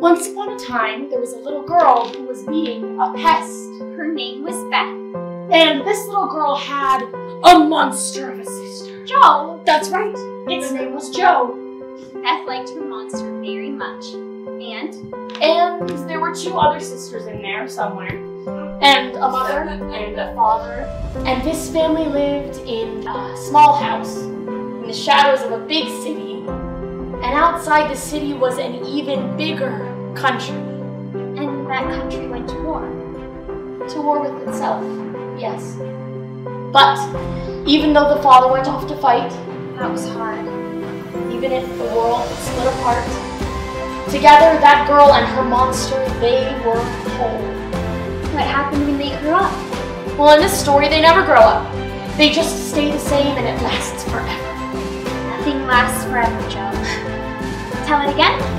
Once upon a time, there was a little girl who was being a pest. Her name was Beth. And this little girl had a monster of a sister. Jo. That's right. Its name was Jo. Beth liked her monster very much. And? And there were two other sisters in there somewhere. And a mother and a father. And this family lived in a small house in the shadows of a big city. Outside the city was an even bigger country. And that country went to war. To war with itself, yes. But even though the father went off to fight, that was hard. Even if the world split apart, together that girl and her monster, they were whole. What happened when they grew up? Well, in this story, they never grow up. They just stay the same and it lasts forever. Nothing lasts forever. Tell it again.